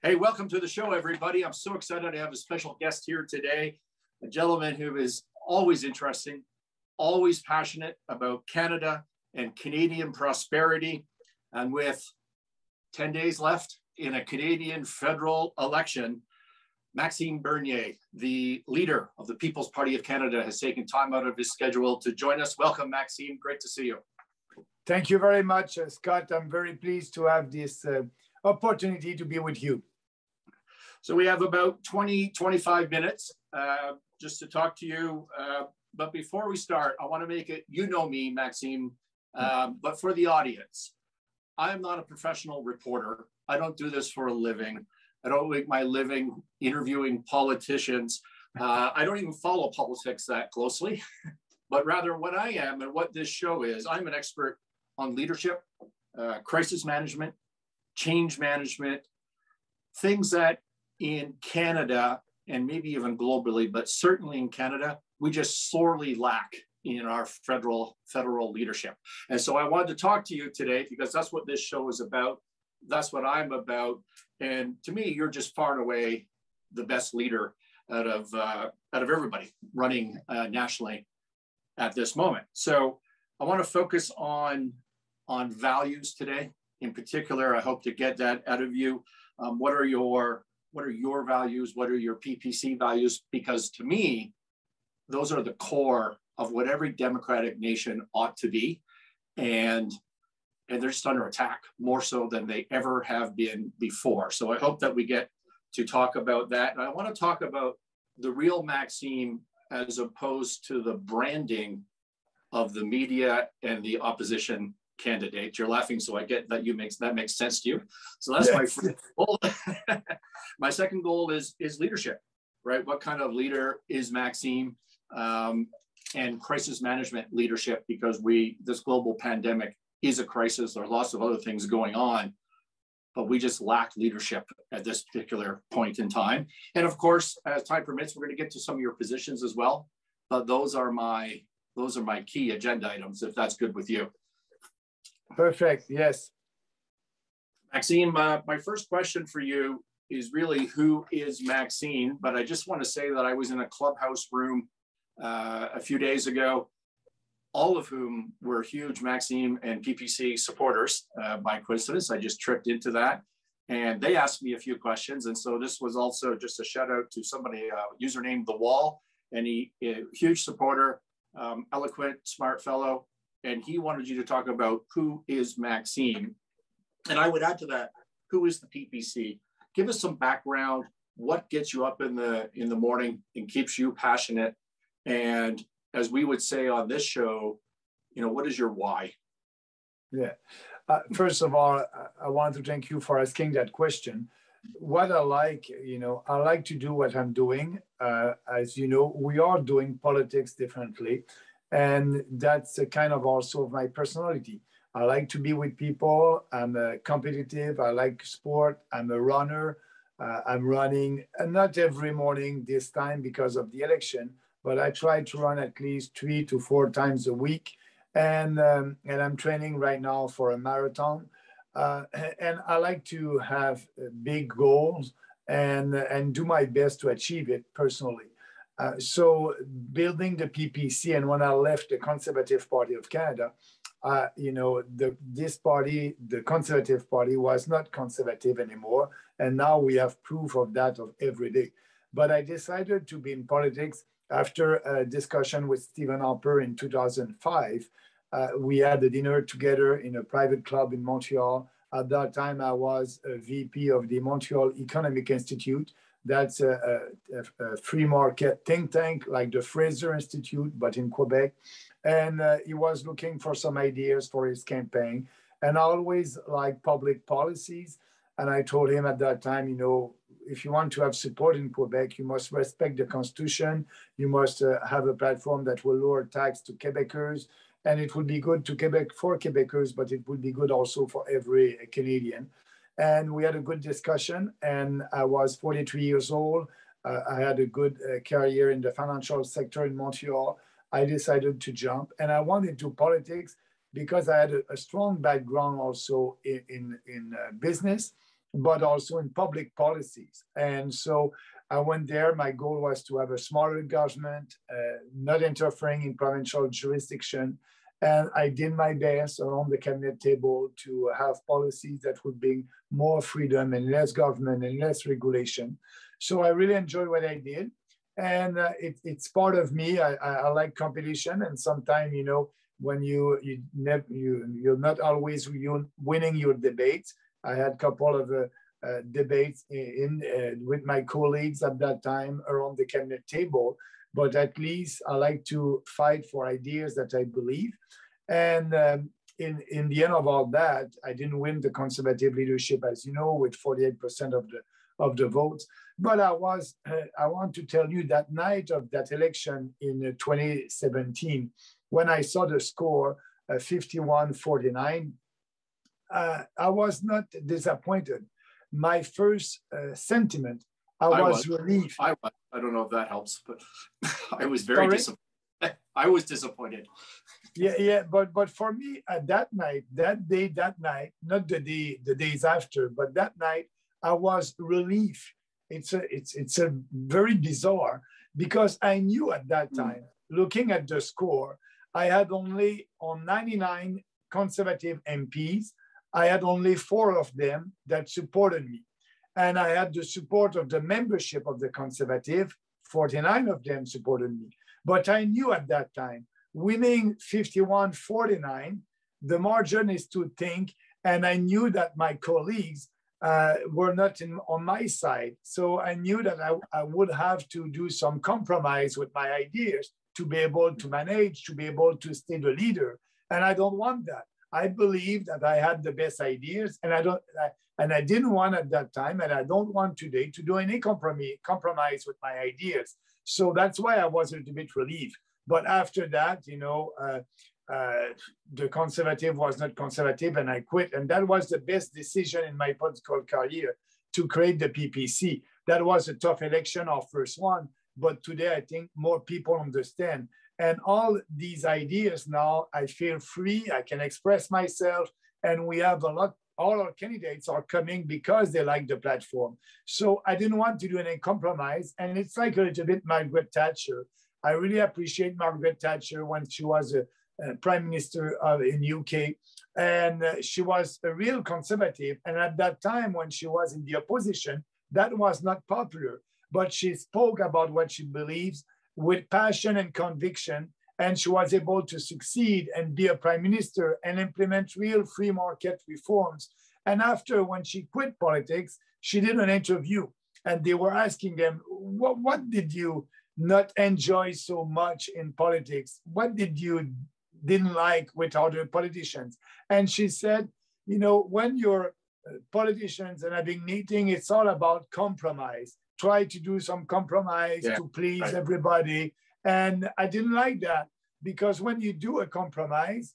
Hey, welcome to the show, everybody. I'm so excited to have a special guest here today, a gentleman who is always interesting, always passionate about Canada and Canadian prosperity. And with 10 days left in a Canadian federal election, Maxime Bernier, the leader of the People's Party of Canada, has taken time out of his schedule to join us. Welcome, Maxime. Great to see you. Thank you very much, uh, Scott. I'm very pleased to have this uh, opportunity to be with you. So we have about 20, 25 minutes uh, just to talk to you. Uh, but before we start, I want to make it, you know me, Maxime, um, but for the audience, I am not a professional reporter. I don't do this for a living. I don't make my living interviewing politicians. Uh, I don't even follow politics that closely, but rather what I am and what this show is, I'm an expert on leadership, uh, crisis management, change management, things that in Canada and maybe even globally, but certainly in Canada, we just sorely lack in our federal federal leadership. And so I wanted to talk to you today because that's what this show is about. That's what I'm about. And to me, you're just far and away the best leader out of uh, out of everybody running uh, nationally at this moment. So I want to focus on on values today. In particular, I hope to get that out of you. Um, what are your what are your values? What are your PPC values? Because to me, those are the core of what every democratic nation ought to be. And and they're just under attack more so than they ever have been before. So I hope that we get to talk about that. And I want to talk about the real Maxime as opposed to the branding of the media and the opposition candidate. You're laughing, so I get that you makes that makes sense to you. So that's yes. my first goal. my second goal is is leadership, right? What kind of leader is Maxime? Um, and crisis management leadership because we this global pandemic is a crisis. There are lots of other things going on, but we just lack leadership at this particular point in time. And of course, as time permits, we're going to get to some of your positions as well. But those are my those are my key agenda items, if that's good with you. Perfect. Yes. Maxime, uh, my first question for you is really who is Maxime? But I just want to say that I was in a clubhouse room uh, a few days ago all of whom were huge Maxime and PPC supporters uh, by coincidence. I just tripped into that and they asked me a few questions. And so this was also just a shout out to somebody, uh, username The Wall, and he, a huge supporter, um, eloquent, smart fellow. And he wanted you to talk about who is Maxime. And I would add to that, who is the PPC? Give us some background. What gets you up in the in the morning and keeps you passionate? And as we would say on this show, you know, what is your why? Yeah. Uh, first of all, I want to thank you for asking that question. What I like, you know, I like to do what I'm doing. Uh, as you know, we are doing politics differently. And that's a kind of also my personality. I like to be with people. I'm competitive. I like sport. I'm a runner. Uh, I'm running, and not every morning this time because of the election, but I try to run at least three to four times a week. And, um, and I'm training right now for a marathon. Uh, and I like to have uh, big goals and, and do my best to achieve it personally. Uh, so building the PPC, and when I left the Conservative Party of Canada, uh, you know, the, this party, the Conservative Party, was not conservative anymore, and now we have proof of that of every day. But I decided to be in politics after a discussion with Stephen Harper in 2005, uh, we had a dinner together in a private club in Montreal. At that time, I was a VP of the Montreal Economic Institute. That's a, a, a free market think tank like the Fraser Institute, but in Quebec. And uh, he was looking for some ideas for his campaign. And I always like public policies. And I told him at that time, you know, if you want to have support in Quebec, you must respect the Constitution. You must uh, have a platform that will lower tax to Quebecers. And it would be good to Quebec for Quebecers, but it would be good also for every Canadian. And we had a good discussion. And I was 43 years old. Uh, I had a good uh, career in the financial sector in Montreal. I decided to jump and I wanted to politics because I had a, a strong background also in, in, in uh, business but also in public policies. And so I went there. My goal was to have a smaller government, uh, not interfering in provincial jurisdiction. And I did my best around the cabinet table to have policies that would bring more freedom and less government and less regulation. So I really enjoyed what I did. And uh, it, it's part of me. I, I, I like competition. And sometimes, you know, when you you never you you're not always winning your debates. I had a couple of uh, uh, debates in, uh, with my colleagues at that time around the cabinet table, but at least I like to fight for ideas that I believe. And um, in in the end of all that, I didn't win the conservative leadership, as you know, with 48% of the of the votes. But I was, uh, I want to tell you that night of that election in uh, 2017, when I saw the score, uh, 51 49, uh, I was not disappointed. My first uh, sentiment, I, I was, was relieved. I, I don't know if that helps, but I was very disappointed. I was disappointed. Yeah, yeah, but but for me, at that night, that day, that night, not the day, the days after, but that night, I was relief. It's a, it's it's a very bizarre because I knew at that hmm. time, mm. looking at the score, I had only on 99 conservative MPs, I had only four of them that supported me. And I had the support of the membership of the conservative, 49 of them supported me. But I knew at that time, winning 51 49, the margin is too thin. And I knew that my colleagues uh, were not in, on my side. So I knew that I, I would have to do some compromise with my ideas to be able to manage, to be able to stay the leader. And I don't want that. I believe that I had the best ideas, and I don't, and I didn't want at that time, and I don't want today to do any compromise compromise with my ideas. So that's why I was a little bit relieved. But after that, you know, uh, uh, the conservative was not conservative, and I quit. And that was the best decision in my political career to create the PPC. That was a tough election, our first one, but today I think more people understand. And all these ideas now, I feel free, I can express myself, and we have a lot, all our candidates are coming because they like the platform. So I didn't want to do any compromise. And it's like a little bit Margaret Thatcher. I really appreciate Margaret Thatcher when she was a, a prime minister of, in UK. And uh, she was a real conservative. And at that time, when she was in the opposition, that was not popular but she spoke about what she believes with passion and conviction. And she was able to succeed and be a prime minister and implement real free market reforms. And after, when she quit politics, she did an interview and they were asking them, what, what did you not enjoy so much in politics? What did you didn't like with other politicians? And she said, you know, when you're uh, politicians and having meeting, it's all about compromise try to do some compromise yeah, to please right. everybody. And I didn't like that because when you do a compromise,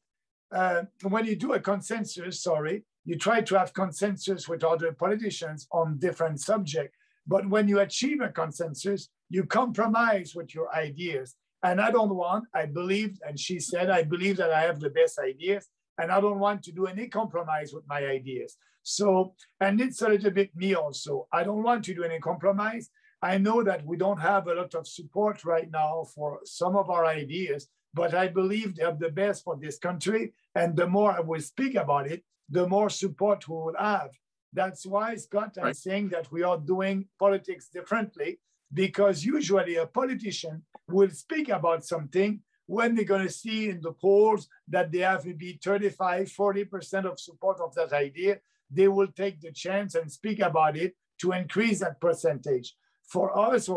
uh, when you do a consensus, sorry, you try to have consensus with other politicians on different subjects. But when you achieve a consensus, you compromise with your ideas. And I don't want, I believe, and she said, I believe that I have the best ideas, and I don't want to do any compromise with my ideas. So, and it's a little bit me also. I don't want to do any compromise. I know that we don't have a lot of support right now for some of our ideas, but I believe they are the best for this country. And the more I will speak about it, the more support we will have. That's why, Scott, I'm right. saying that we are doing politics differently because usually a politician will speak about something when they're going to see in the polls that they have maybe 35, 40% of support of that idea they will take the chance and speak about it to increase that percentage. For us,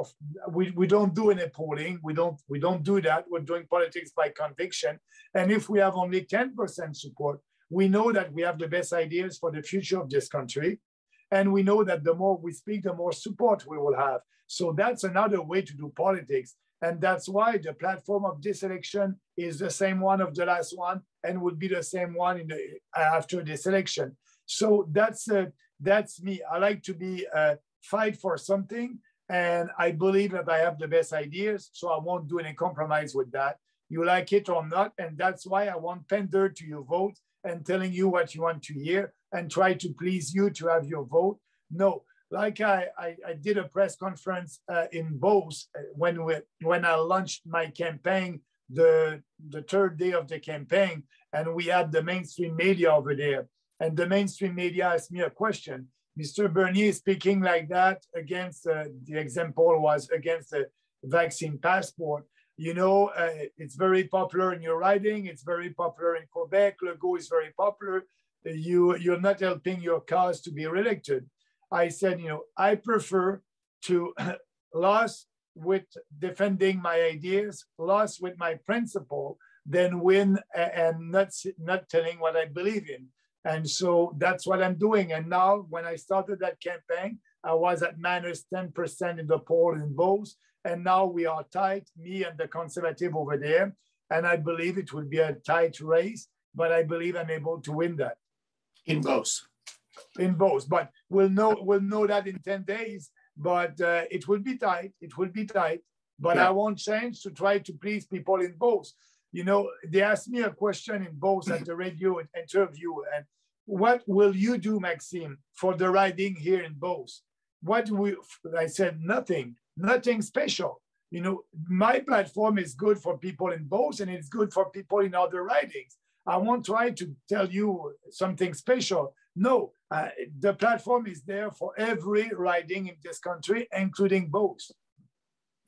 we, we don't do any polling. We don't we don't do that. We're doing politics by conviction. And if we have only 10% support, we know that we have the best ideas for the future of this country. And we know that the more we speak, the more support we will have. So that's another way to do politics. And that's why the platform of this election is the same one of the last one and would be the same one in the, after this election. So that's uh, that's me. I like to be uh, fight for something, and I believe that I have the best ideas. So I won't do any compromise with that. You like it or not, and that's why I won't pander to your vote and telling you what you want to hear and try to please you to have your vote. No, like I, I, I did a press conference uh, in Beauce uh, when we, when I launched my campaign the the third day of the campaign, and we had the mainstream media over there, and the mainstream media asked me a question. Mr. Bernier speaking like that against uh, the example was against the vaccine passport. You know, uh, it's very popular in your riding. It's very popular in Quebec. Legault is very popular. You you're not helping your cause to be reelected. I said, you know, I prefer to lose with defending my ideas, lose with my principle, than win and not, not telling what I believe in. And so that's what I'm doing. And now, when I started that campaign, I was at minus 10% in the poll in Beauce. And now we are tight, me and the conservative over there. And I believe it will be a tight race, but I believe I'm able to win that. In Beauce in Beauce. But we'll know we'll know that in 10 days. But uh, it will be tight. It will be tight. But yeah. I won't change to try to please people in Beauce. You know, they asked me a question in Beauce at the radio interview. And what will you do, Maxime, for the riding here in Beauce? What we I said nothing, nothing special. You know, my platform is good for people in Beauce and it's good for people in other ridings. I won't try to tell you something special. No, uh, the platform is there for every riding in this country, including Beauce.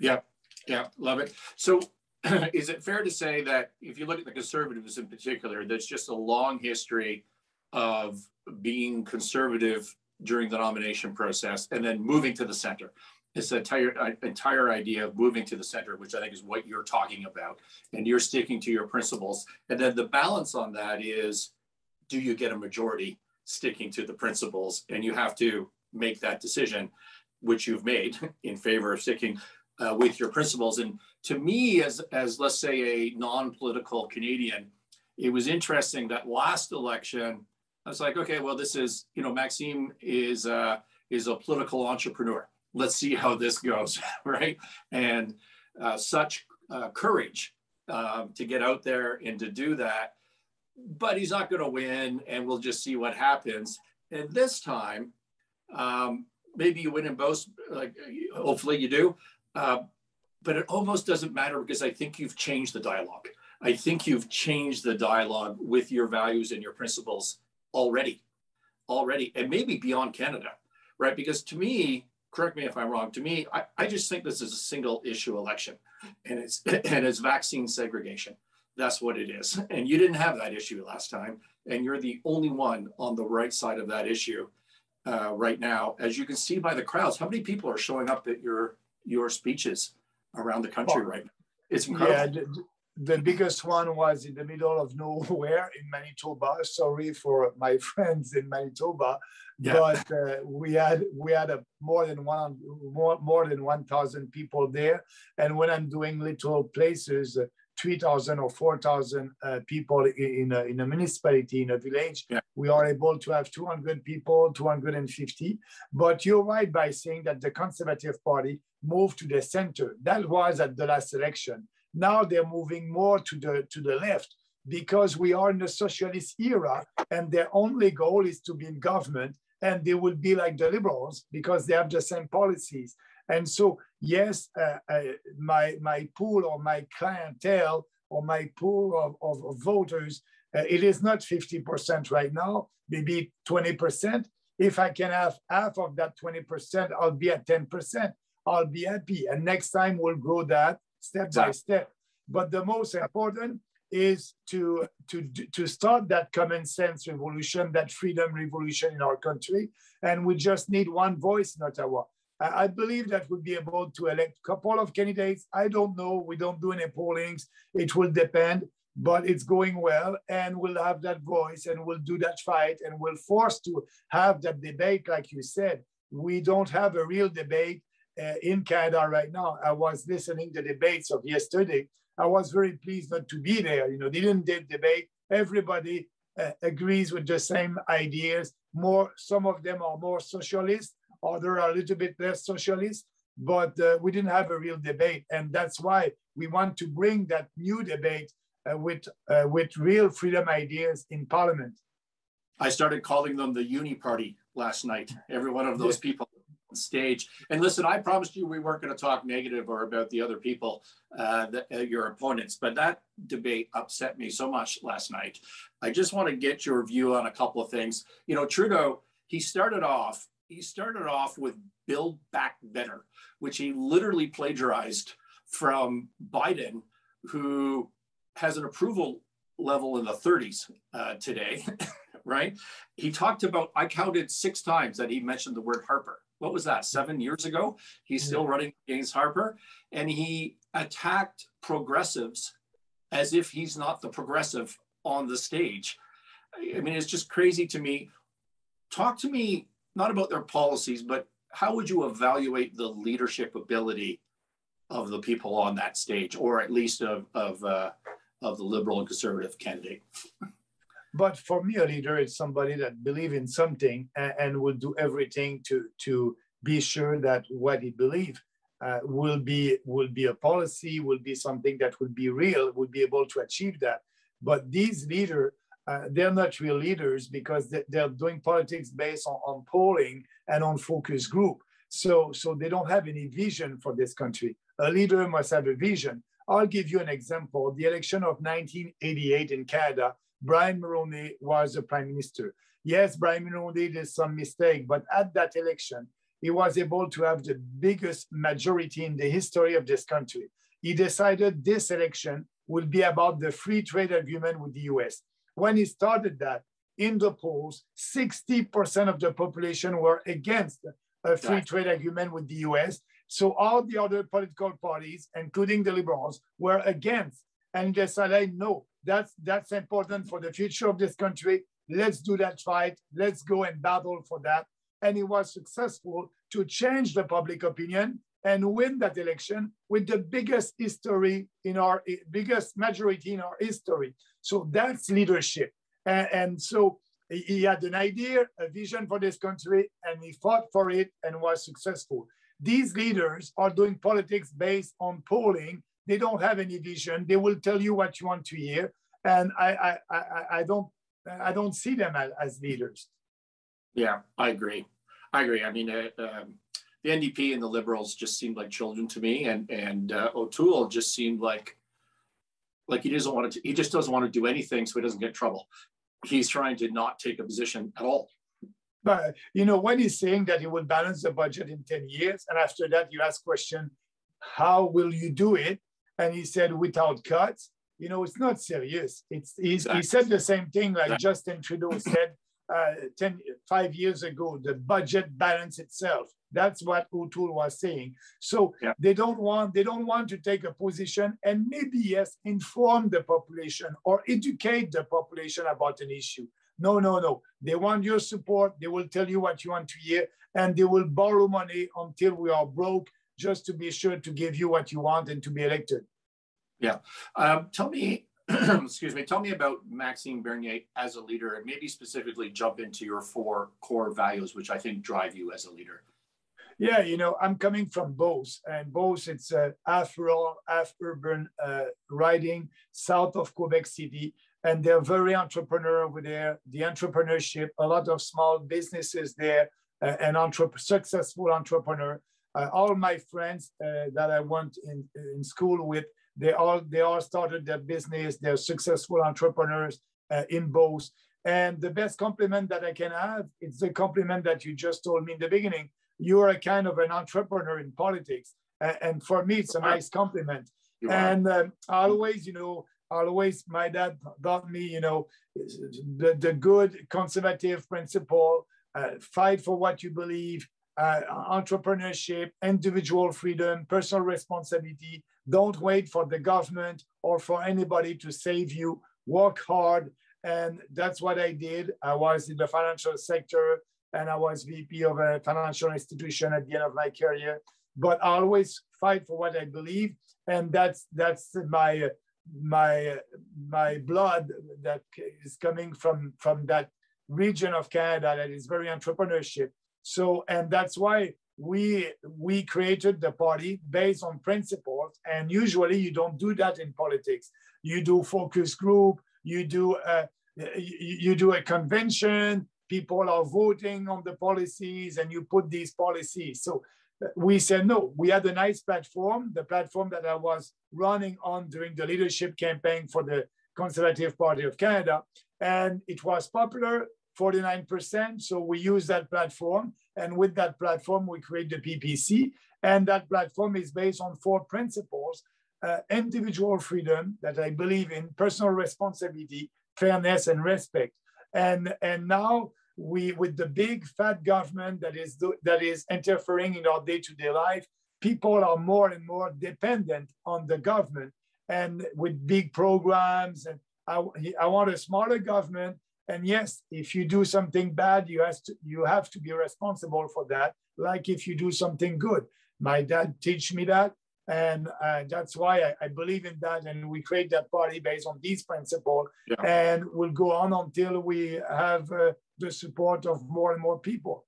Yeah, yeah, love it. So, is it fair to say that if you look at the conservatives in particular, there's just a long history of being conservative during the nomination process and then moving to the center? It's the entire uh, entire idea of moving to the center, which I think is what you're talking about, and you're sticking to your principles. And then the balance on that is, do you get a majority sticking to the principles, and you have to make that decision, which you've made in favor of sticking uh, with your principles. And to me, as as let's say a non-political Canadian, it was interesting that last election, I was like, okay, well, this is you know, Maxime is uh, is a political entrepreneur. Let's see how this goes, right? And uh, such uh, courage uh, to get out there and to do that but he's not going to win, and we'll just see what happens. And this time, um, maybe you win in Beauce. Like, hopefully, you do. Uh, but it almost doesn't matter because I think you've changed the dialogue. I think you've changed the dialogue with your values and your principles already, already, and maybe beyond Canada, right? Because to me, correct me if I'm wrong. To me, I, I just think this is a single issue election, and it's and it's vaccine segregation that's what it is. And you didn't have that issue last time. And you're the only one on the right side of that issue uh, right now. As you can see by the crowds, how many people are showing up at your your speeches around the country well, right now? It's incredible. Yeah, the, the, biggest one was in the middle of nowhere in Manitoba. Sorry for my friends in Manitoba, yeah. but uh, we had we had a more than one more, more than one thousand people there. And when I'm doing little places. Uh, 3,000 or 4,000 uh, people in a, in a municipality, in a village, yeah. we are able to have 200 people, 250. But you're right by saying that the Conservative Party moved to the center. That was at the last election. Now they're moving more to the, to the left because we are in the socialist era and their only goal is to be in government and they will be like the liberals because they have the same policies. And so, yes, uh, uh, my, my pool or my clientele or my pool of, of, of voters, uh, it is not 50% right now, maybe 20%. If I can have half of that 20%, I'll be at 10%. I'll be happy. And next time we'll grow that step by step. But the most important is to, to, to start that common sense revolution, that freedom revolution in our country. And we just need one voice in Ottawa. I believe that we'll be able to elect a couple of candidates. I don't know. We don't do any pollings. It will depend, but it's going well. And we'll have that voice and we'll do that fight and we'll force to have that debate, like you said. We don't have a real debate uh, in Canada right now. I was listening to debates of yesterday. I was very pleased not to be there. You know, they didn't debate. Everybody uh, agrees with the same ideas. More, some of them are more socialist other are a little bit less socialist, but uh, we didn't have a real debate. And that's why we want to bring that new debate uh, with, uh, with real freedom ideas in parliament. I started calling them the uni party last night. Every one of those people on stage. And listen, I promised you we weren't going to talk negative or about the other people, uh, the, uh, your opponents, but that debate upset me so much last night. I just want to get your view on a couple of things. You know, Trudeau, he started off. He started off with Build Back Better, which he literally plagiarized from Biden, who has an approval level in the 30s uh, today, right? He talked about, I counted six times that he mentioned the word Harper. What was that, seven years ago? He's still running against Harper. And he attacked progressives as if he's not the progressive on the stage. I mean, it's just crazy to me. Talk to me, not about their policies, but how would you evaluate the leadership ability of the people on that stage, or at least of, of uh, of the liberal and conservative candidate. But for me, a leader is somebody that believes in something and, and, will do everything to to be sure that what he believes uh, will be will be a policy, will be something that will be real, will be able to achieve that. But these leaders, uh, they're not real leaders because they're doing politics based on, on polling and on focus group. So, so they don't have any vision for this country. A leader must have a vision. I'll give you an example. The election of 1988 in Canada, Brian Mulroney was the prime minister. Yes, Brian Mulroney did some mistake, but at that election, he was able to have the biggest majority in the history of this country. He decided this election will be about the free trade agreement with the US. When he started that, in the polls, 60% of the population were against a free trade agreement with the US. So all the other political parties, including the liberals, were against. And they said, no, that's, that's important for the future of this country. Let's do that fight. Let's go and battle for that. And he was successful to change the public opinion and win that election with the biggest history in our biggest majority in our history. So that's leadership. And, and so he had an idea, a vision for this country, and he fought for it and was successful. These leaders are doing politics based on polling. They don't have any vision. They will tell you what you want to hear, and I I I, I don't I don't see them as, as, leaders. Yeah, I agree. I agree. I mean, uh, um, the NDP and the Liberals just seemed like children to me, and and uh, O'Toole just seemed like like he doesn't want to. He just doesn't want to do anything so he doesn't get trouble. He's trying to not take a position at all. But you know, when he's saying that he will balance the budget in 10 years, and after that you ask question, how will you do it? And he said, without cuts, you know, it's not serious. It's exactly. he said the same thing like exactly. Justin Trudeau said uh, 10, five years ago, the budget balance itself. That's what O'Toole was saying. So yeah. they don't want they don't want to take a position and maybe yes, inform the population or educate the population about an issue. No, no, no. They want your support. They will tell you what you want to hear, and they will borrow money until we are broke just to be sure to give you what you want and to be elected. Yeah. Um, tell me, excuse me, tell me about Maxime Bernier as a leader, and maybe specifically jump into your four core values, which I think drive you as a leader. Yeah, you know, I'm coming from Beauce, and Beauce, it's a half rural, half urban uh, riding south of Quebec City and they're very entrepreneur over there. The entrepreneurship, a lot of small businesses there, uh, and entre- successful entrepreneur. Uh, all my friends uh, that I went in, in school with, they all they all started their business. They're successful entrepreneurs uh, in Beauce. And the best compliment that I can have, it's the compliment that you just told me in the beginning. You are a kind of an entrepreneur in politics, and for me, it's a nice compliment. And um, always, you know, always my dad taught me, you know, the, the good conservative principle, uh, fight for what you believe, uh, entrepreneurship, individual freedom, personal responsibility. Don't wait for the government or for anybody to save you. Work hard. And that's what I did. I was in the financial sector and I was VP of a financial institution at the end of my career. But I always fight for what I believe. And that's that's my my my blood that is coming from from that region of Canada that is very entrepreneurship. So and that's why we we created the party based on principles. And usually you don't do that in politics. You do focus group. You do a, you do a convention. people are voting on the policies and you put these policies. So uh, we said, no, we had a nice platform, the platform that I was running on during the leadership campaign for the Conservative Party of Canada. And it was popular, 49%. So we use that platform. And with that platform, we create the PPC. And that platform is based on four principles uh, individual freedom that I believe in, personal responsibility, fairness, and respect. And, and now we, with the big fat government that is, that is interfering in our day-to-day life, people are more and more dependent on the government and with big programs. And I, I want a smaller government. And yes, if you do something bad, you have to, you have to be responsible for that. Like if you do something good. My dad teach me that. And uh, that's why I, I, believe in that. And we create that party based on these principles. Yeah. And we'll go on until we have uh, the support of more and more people.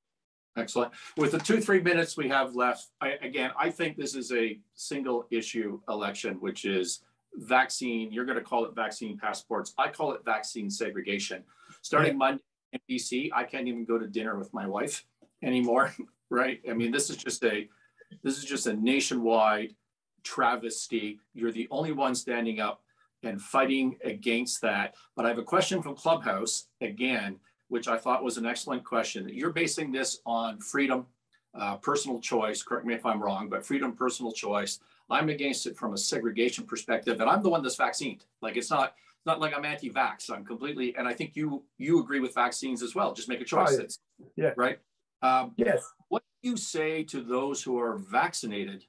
Excellent. With the two, three minutes we have left, I, again, I think this is a single issue election, which is vaccine. You're going to call it vaccine passports. I call it vaccine segregation. Starting Monday in DC, I can't even go to dinner with my wife anymore. Right? I mean, this is just a this is just a nationwide travesty. You're the only one standing up and fighting against that. But I have a question from Clubhouse again, which I thought was an excellent question. You're basing this on freedom, uh, personal choice. Correct me if I'm wrong, but freedom, personal choice. I'm against it from a segregation perspective, and I'm the one that's vaccinated. Like it's not not like I'm anti-vax. I'm completely, and I think you you agree with vaccines as well. Just make a choice. Oh, yeah. Right. Um, yes. What do you say to those who are vaccinated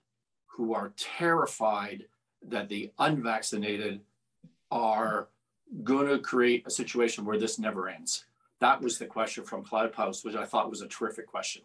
who are terrified that the unvaccinated are going to create a situation where this never ends? That was the question from Clubhouse, which I thought was a terrific question.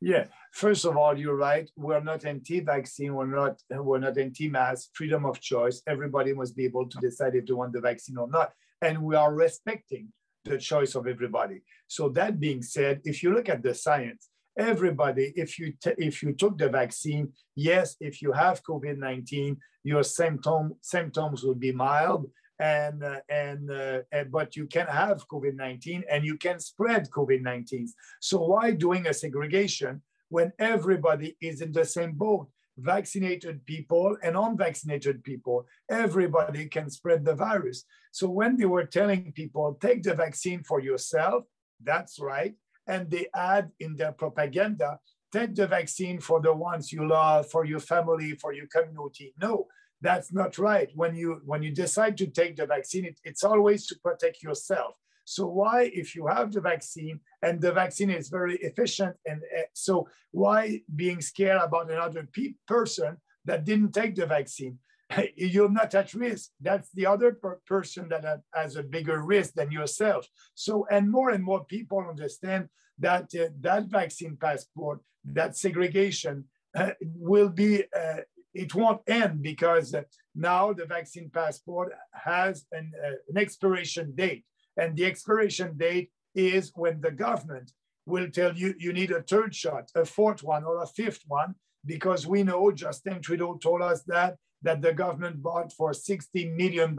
Yeah, first of all, you're right. We're not anti-vaccine. We're not. We're not anti-mask. Freedom of choice. Everybody must be able to decide if they want the vaccine or not, and we are respecting the choice of everybody. So that being said, if you look at the science, everybody, if you if you took the vaccine, yes, if you have COVID-19, your symptom symptoms will be mild, and uh, and, uh, and but you can have COVID-19 and you can spread COVID-19. So why doing a segregation when everybody is in the same boat? Vaccinated people and unvaccinated people, everybody can spread the virus. So when they were telling people take the vaccine for yourself, that's right and they add in their propaganda take the vaccine for the ones you love for your family for your community no that's not right when you when you decide to take the vaccine it, it's always to protect yourself so why if you have the vaccine and the vaccine is very efficient and uh, so why being scared about another pe- person that didn't take the vaccine you're not at risk. That's the other per person that has a bigger risk than yourself. So, and more and more people understand that uh, that vaccine passport, that segregation uh, will be, uh, it won't end because now the vaccine passport has an, uh, an expiration date. And the expiration date is when the government will tell you you need a third shot, a fourth one, or a fifth one, because we know Justin Trudeau told us that that the government bought for $60 million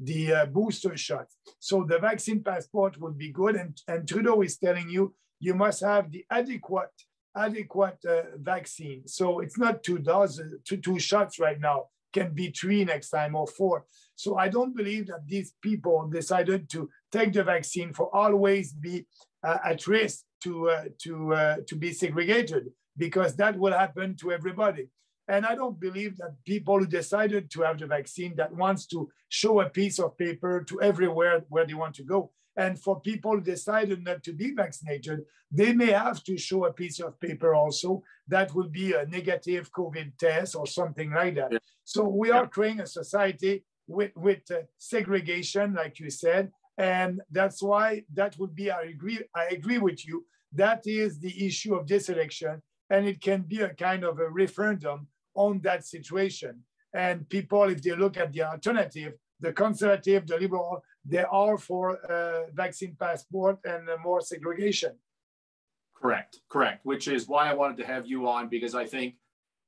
the uh, booster shots. So the vaccine passport would be good. And, and Trudeau is telling you, you must have the adequate adequate uh, vaccine. So it's not two dozen, two, two shots right now, can be three next time or four. So I don't believe that these people decided to take the vaccine for always be uh, at risk to, uh, to, uh, to be segregated because that will happen to everybody. And I don't believe that people who decided to have the vaccine that wants to show a piece of paper to everywhere where they want to go. And for people who decided not to be vaccinated, they may have to show a piece of paper also that will be a negative COVID test or something like that. Yeah. So we are creating a society with, with uh, segregation, like you said. And that's why that would be, I agree, I agree with you. That is the issue of this election. And it can be a kind of a referendum on that situation. And people, if they look at the alternative, the conservative, the liberal, they are for uh, vaccine passport and uh, more segregation. Correct, correct. Which is why I wanted to have you on because I think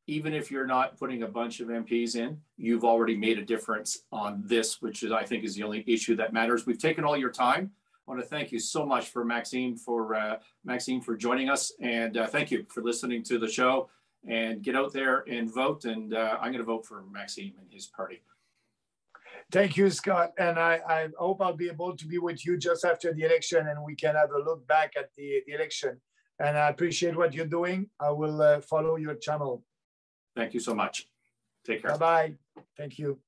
even if you're not putting a bunch of MPs in, you've already made a difference on this, which is I think is the only issue that matters. We've taken all your time. I want to thank you so much for Maxime for uh, Maxime for joining us, and uh, thank you for listening to the show. And get out there and vote. And uh, I'm going to vote for Maxime and his party. Thank you, Scott. And I, I hope I'll be able to be with you just after the election, and we can have a look back at the, the election. And I appreciate what you're doing. I will uh, follow your channel. Thank you so much. Take care. Bye bye. Thank you.